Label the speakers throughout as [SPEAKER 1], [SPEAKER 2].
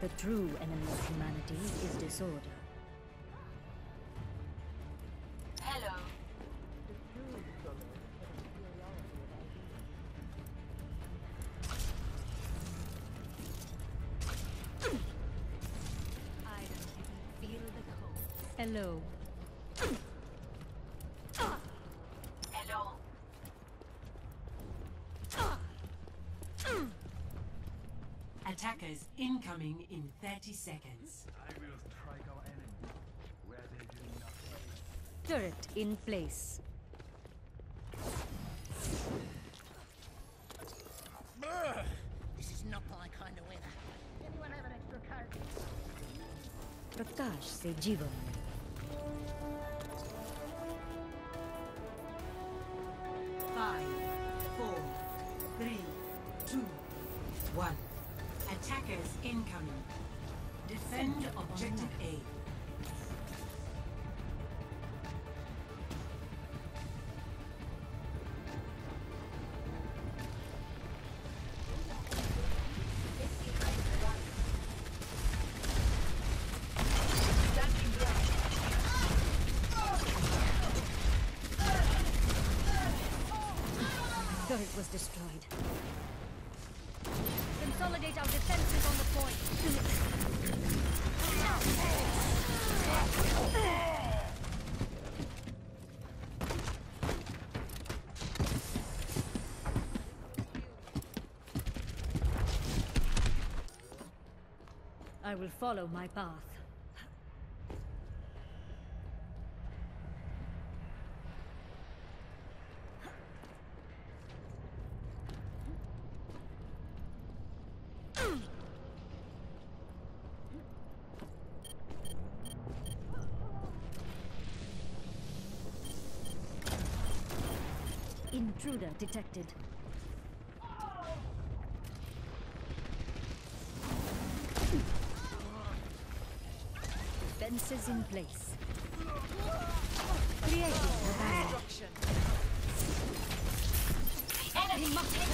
[SPEAKER 1] The true enemy of humanity is disorder.
[SPEAKER 2] Hello.
[SPEAKER 1] I don't even feel the cold. Hello.
[SPEAKER 2] Hello.
[SPEAKER 3] Says incoming in 30 seconds.
[SPEAKER 1] Turret in place.
[SPEAKER 4] This is not my kind of weather. Anyone have an extra card?
[SPEAKER 1] Prakash se destroyed. Consolidate our defenses on the point. I will follow my path. Intruder detected. Fences in place. Creating the barrier.
[SPEAKER 2] Enemy must take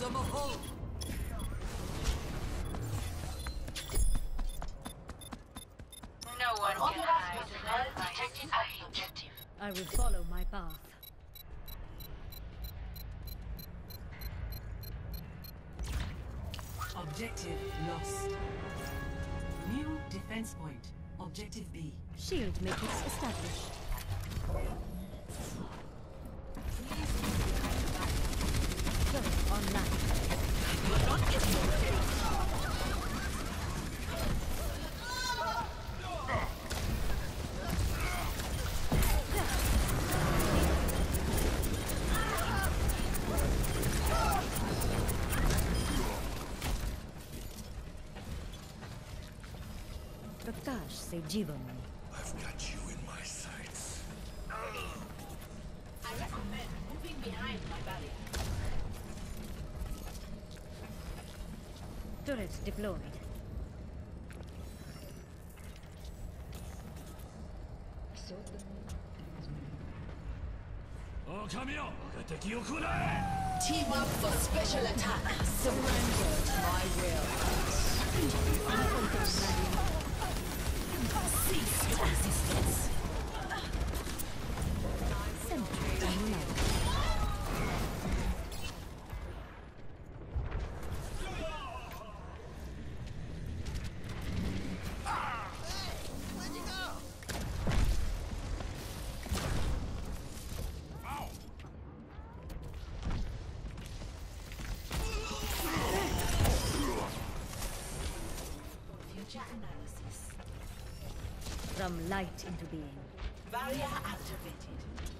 [SPEAKER 1] The point I will follow my path.
[SPEAKER 3] Objective lost. New defense point. Objective B.
[SPEAKER 1] Shield matrix established. Turret online. Prakash se jivan.
[SPEAKER 5] I've got you in my sights.
[SPEAKER 2] I recommend moving behind my body.
[SPEAKER 1] Turret deployed.
[SPEAKER 6] Team up for special attack. Surrender my will. Cease your resistance.
[SPEAKER 1] From light into being.
[SPEAKER 6] Barrier activated.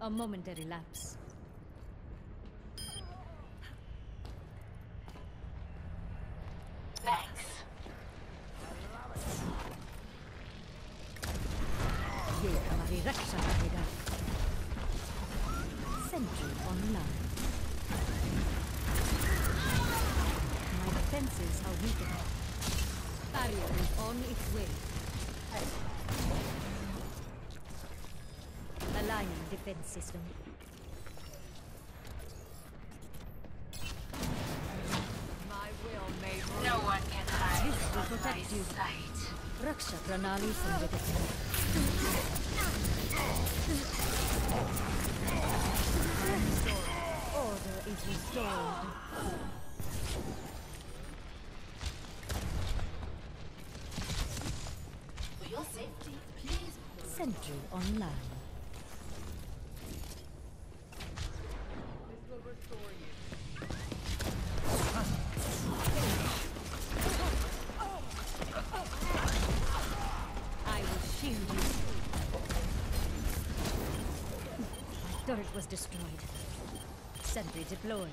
[SPEAKER 1] A momentary lapse.
[SPEAKER 2] Thanks.
[SPEAKER 1] Ye हमारी रक्षा करेगा. Sentry online. My defenses are weakened. Barrier is on its way. Aligning defense system.
[SPEAKER 6] My will made
[SPEAKER 2] No one can hide
[SPEAKER 1] This will
[SPEAKER 2] from my
[SPEAKER 1] protect you.
[SPEAKER 2] sight.
[SPEAKER 1] Raksha Pranali Samvedita. Order is restored.
[SPEAKER 6] For your safety, please.
[SPEAKER 1] Sentry online. I will shield you. My turret was destroyed. Sentry deployed.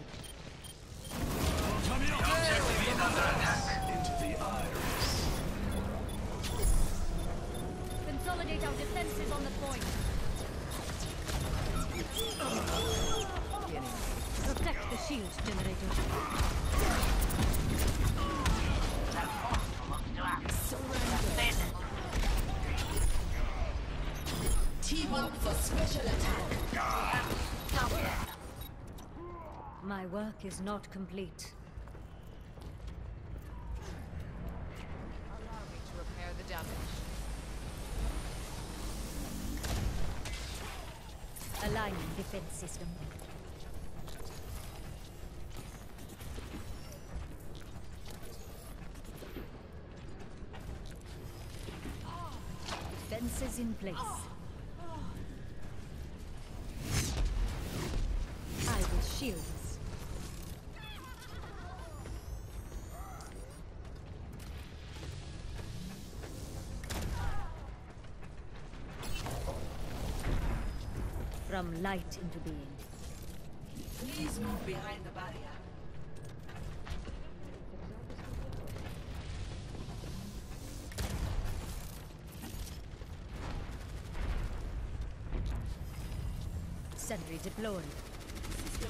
[SPEAKER 6] T1 for special attack.
[SPEAKER 1] My work is not complete.
[SPEAKER 6] Allow me to repair the damage.
[SPEAKER 1] Aligning defense system. Defenses in place. I will shield us. From light into being.
[SPEAKER 3] Please move behind the barrier.
[SPEAKER 1] Sentry deployed.
[SPEAKER 6] My will made real.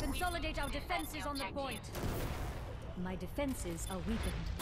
[SPEAKER 1] Consolidate our defenses on the point. My defenses are weakened.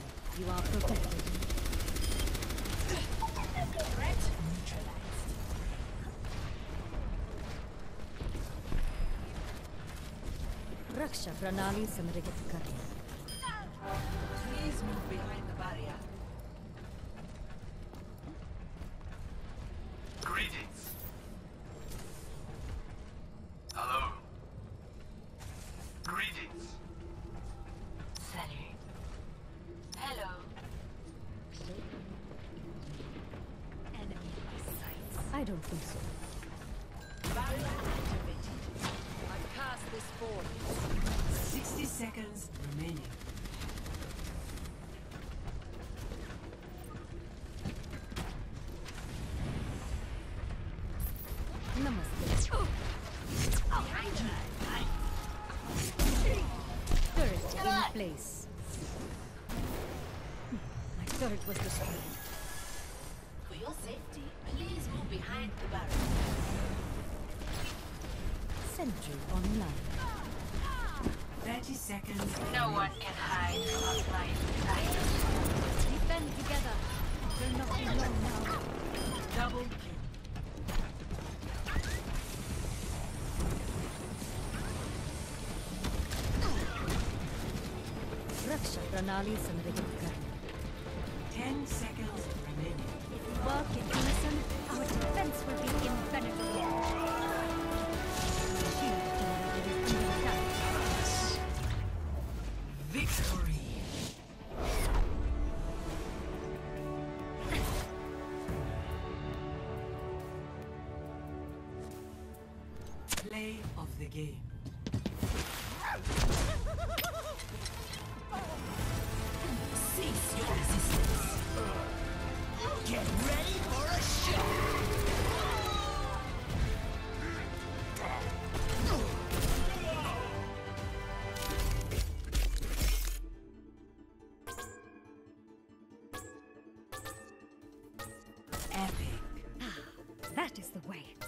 [SPEAKER 1] You are protected. Raksha Pranali Samrigat Karya.
[SPEAKER 3] Please move behind the barrier.
[SPEAKER 5] Greetings.
[SPEAKER 1] don't think so.
[SPEAKER 6] Barrier activated. I cast this forward.
[SPEAKER 3] 60 seconds remaining.
[SPEAKER 1] Place. My turret was destroyed.
[SPEAKER 6] For your safety, please move behind the barrier.
[SPEAKER 1] Sentry online.
[SPEAKER 3] 30 seconds.
[SPEAKER 2] No one can hide from a blind sight.
[SPEAKER 1] Defend together. Will not be long now.
[SPEAKER 3] Double kill.
[SPEAKER 1] Raksha Pranali Samriddhikar.
[SPEAKER 3] 10 Play of the game.
[SPEAKER 1] That is the way.